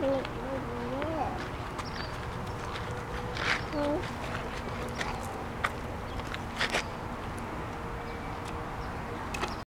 Mm.